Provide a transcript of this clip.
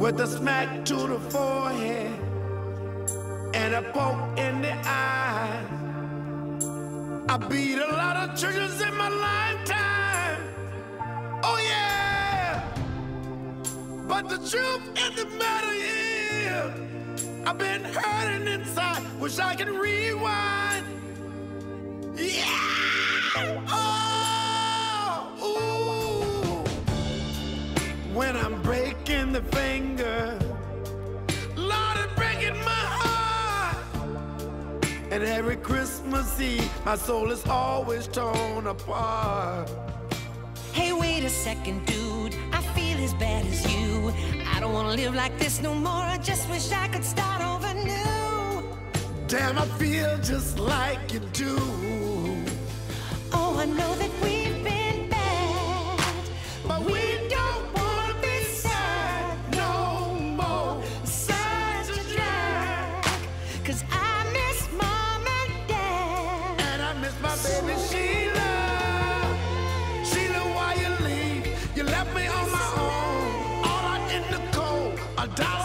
with a smack to the forehead and a poke in the eye. I beat a lot of churches in my lifetime. Oh yeah. But the truth of the matter is, I've been hurting inside. Wish I could rewind. Yeah. Oh. Ooh. When I'm breaking the finger. Lord, it's breaking my heart. And every Christmas Eve, my soul is always torn apart. Hey, wait a second, dude. I feel as bad as you. I don't wanna live like this no more. I just wish I could start over new. Damn, I feel just like you do. Cause I miss mom and dad. And I miss my so baby Sheila. Sheila, why you leave? You left me on my own. All out in the cold. A dollar.